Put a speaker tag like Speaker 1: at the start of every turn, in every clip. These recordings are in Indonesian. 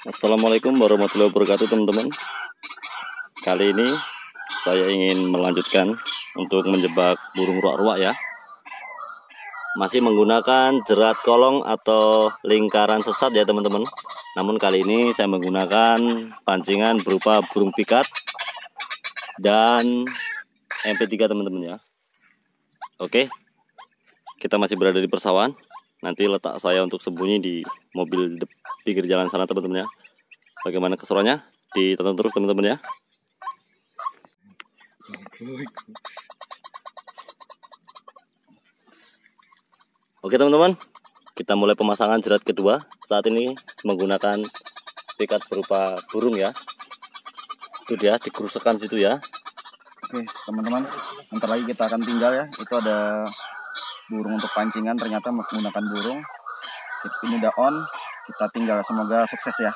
Speaker 1: Assalamualaikum warahmatullahi wabarakatuh teman-teman. Kali ini saya ingin melanjutkan untuk menjebak burung ruak-ruak ya. Masih menggunakan jerat kolong atau lingkaran sesat ya teman-teman. Namun kali ini saya menggunakan pancingan berupa burung pikat Dan MP3 teman-teman ya. Oke kita masih berada di persawahan. Nanti letak saya untuk sembunyi di mobil di pinggir jalan sana teman-teman ya. Bagaimana keseruannya? Ditonton terus teman-teman ya. Oke teman-teman. Kita mulai pemasangan jerat kedua. Saat ini menggunakan pikat berupa burung ya. Itu dia dikerusakan situ ya.
Speaker 2: Oke teman-teman nanti lagi kita akan tinggal ya. Itu ada burung untuk pancingan. Ternyata menggunakan burung. Ini udah on kita tinggal semoga sukses ya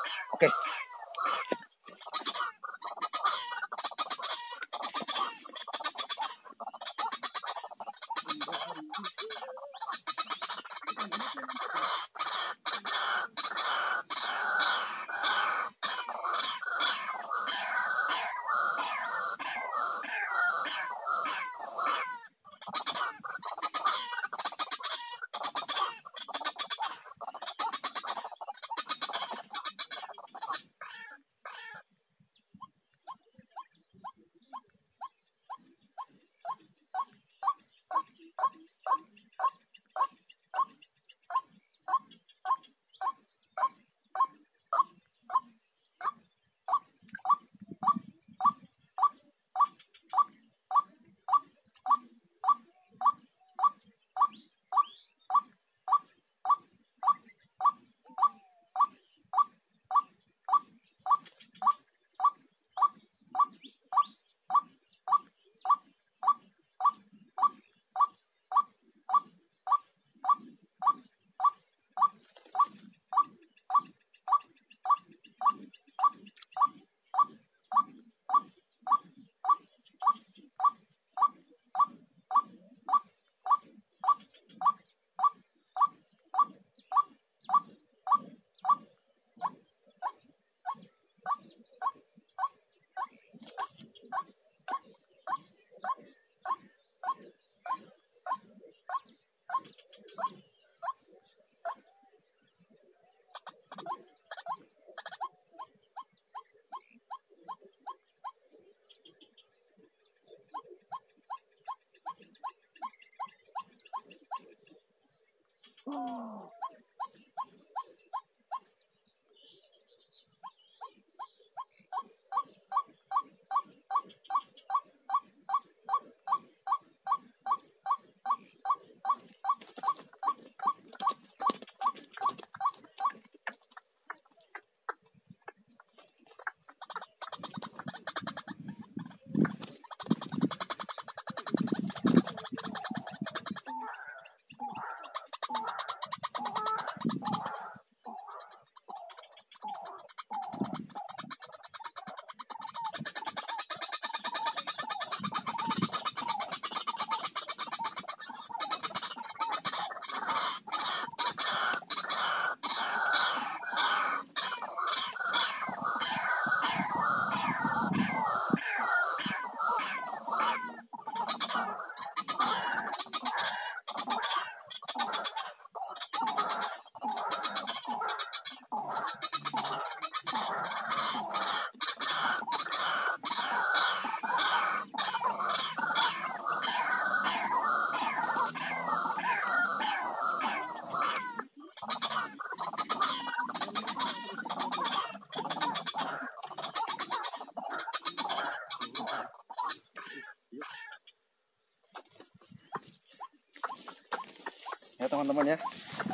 Speaker 2: teman-teman ya.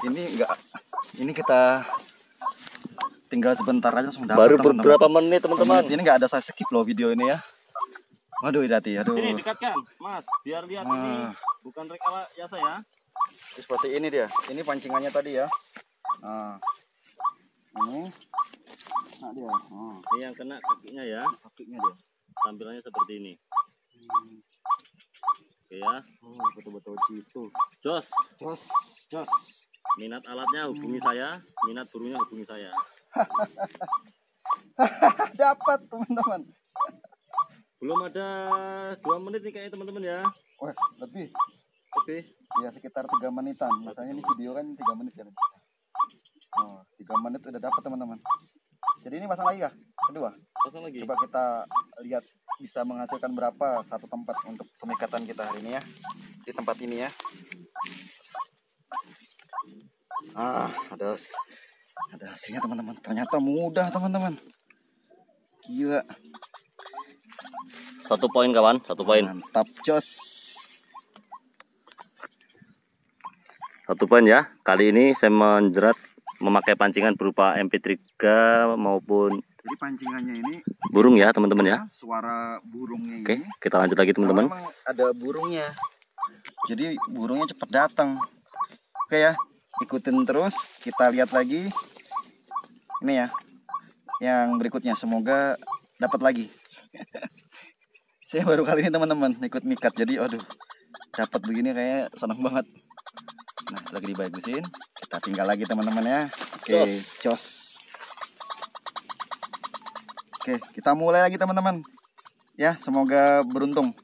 Speaker 2: Ini enggak ini kita tinggal sebentar aja langsung dapat
Speaker 1: baru
Speaker 2: teman-teman.
Speaker 1: beberapa menit teman-teman.
Speaker 2: Ini enggak ada saya skip loh video ini ya. Waduh hati aduh.
Speaker 1: Ini dekatkan mas. Biar lihat ini.
Speaker 2: Ah.
Speaker 1: bukan rekayasa ya
Speaker 2: seperti ini dia. Ini pancingannya tadi ya. Nah ini. Nah dia. Oh,
Speaker 1: ini yang kena kakinya ya.
Speaker 2: Kakinya dia.
Speaker 1: Tampilannya seperti ini. Oke ya.
Speaker 2: Oh betul-betul gitu.
Speaker 1: Jos.
Speaker 2: Jos jos.
Speaker 1: Minat alatnya hubungi saya minat burungnya hubungi saya. Dapat teman-teman.
Speaker 2: Belum ada dua menit
Speaker 1: nih kayaknya teman-teman ya.
Speaker 2: Wah, lebih.
Speaker 1: Lebih.
Speaker 2: Ya sekitar tiga menitan. Misalnya ini video kan tiga menit ya. Oh, tiga menit udah dapat teman-teman. Jadi ini pasang lagi ya kedua.
Speaker 1: Pasang lagi.
Speaker 2: Coba kita lihat bisa menghasilkan berapa satu tempat untuk pemikatan kita hari ini ya. Di tempat ini ya ah ada ada hasilnya teman-teman. Ternyata mudah teman-teman. Gila.
Speaker 1: Satu poin kawan. Satu poin.
Speaker 2: Mantap jos.
Speaker 1: Satu poin ya. Kali ini saya menjerat memakai pancingan berupa MP3 maupun
Speaker 2: jadi pancingannya ini
Speaker 1: burung ya teman-teman ya.
Speaker 2: suara burungnya
Speaker 1: oke
Speaker 2: ini.
Speaker 1: kita lanjut lagi teman-teman.
Speaker 2: Ada burungnya. Jadi burungnya cepat datang. Oke ya ikutin terus kita lihat lagi. Ini ya yang berikutnya. Semoga dapat lagi. Saya baru kali ini teman-teman ikut mikat. Jadi aduh dapat begini kayak senang banget. Nah lagi dibagusin. Kita tinggal lagi teman-teman ya. Oke
Speaker 1: Cos.
Speaker 2: jos oke kita mulai lagi teman-teman. Ya semoga beruntung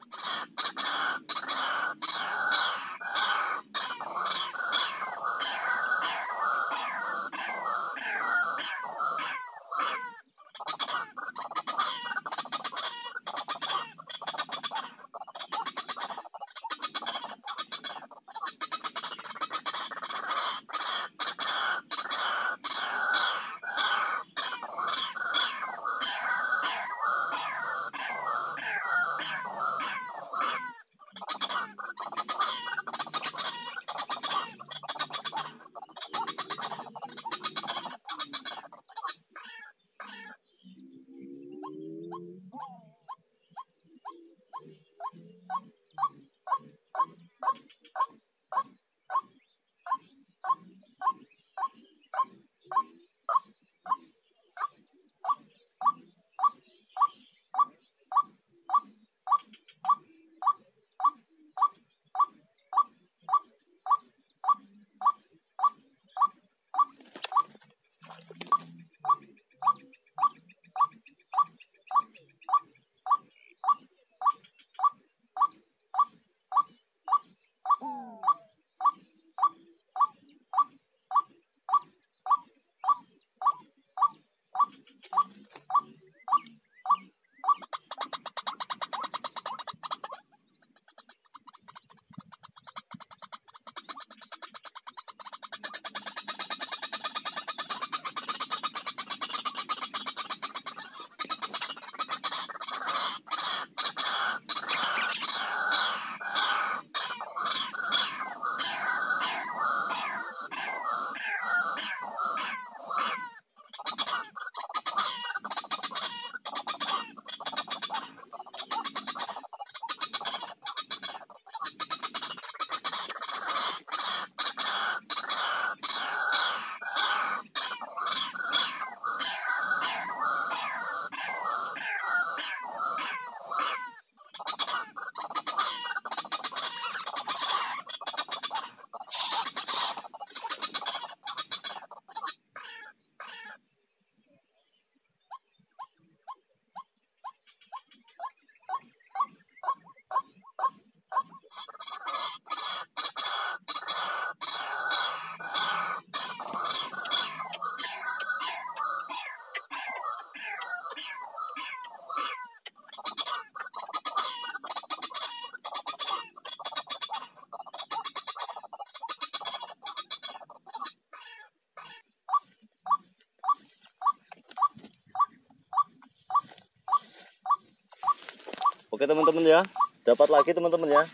Speaker 1: Oke teman-teman ya, dapat lagi teman-teman ya.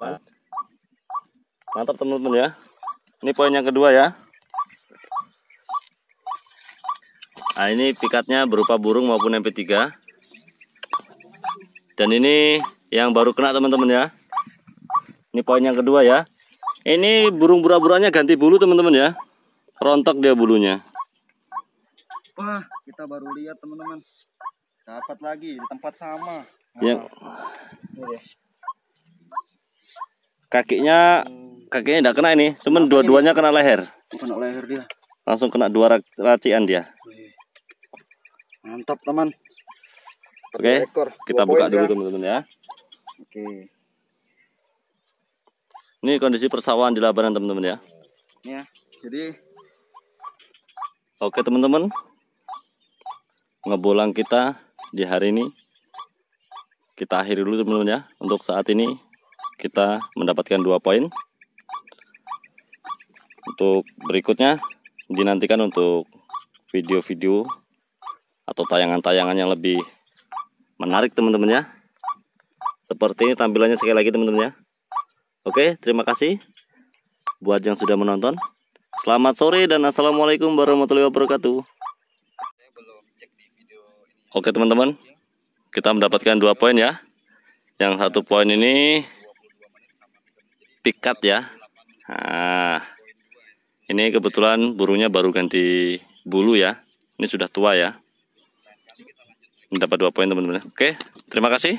Speaker 1: Nah. Mantap teman-teman ya. Ini poin yang kedua ya. Nah ini pikatnya berupa burung maupun MP3. Dan ini yang baru kena teman-teman ya. Ini poin yang kedua ya. Ini burung bura-buranya ganti bulu teman-teman ya. Rontok dia bulunya.
Speaker 2: Wah, kita baru lihat teman-teman. Dapat lagi di tempat sama.
Speaker 1: Yang
Speaker 2: deh.
Speaker 1: kakinya kakinya tidak kena ini, cuman dua-duanya kena leher.
Speaker 2: Kena leher dia.
Speaker 1: Langsung kena dua ra- racian dia.
Speaker 2: Wih. Mantap teman.
Speaker 1: Oke. Kita buka dulu
Speaker 2: kan?
Speaker 1: teman-teman ya.
Speaker 2: Oke.
Speaker 1: Ini kondisi persawahan di Labanan teman-teman ya.
Speaker 2: Ya. Jadi
Speaker 1: Oke teman-teman, ngebolang kita di hari ini kita akhiri dulu teman-teman ya. Untuk saat ini kita mendapatkan dua poin. Untuk berikutnya dinantikan untuk video-video atau tayangan-tayangan yang lebih menarik teman-teman ya. Seperti ini tampilannya sekali lagi teman-teman ya. Oke, terima kasih buat yang sudah menonton. Selamat sore dan assalamualaikum warahmatullahi wabarakatuh. Oke teman-teman, kita mendapatkan dua poin ya. Yang satu poin ini pikat ya. Nah, ini kebetulan burungnya baru ganti bulu ya. Ini sudah tua ya. Mendapat dua poin teman-teman. Oke, terima kasih.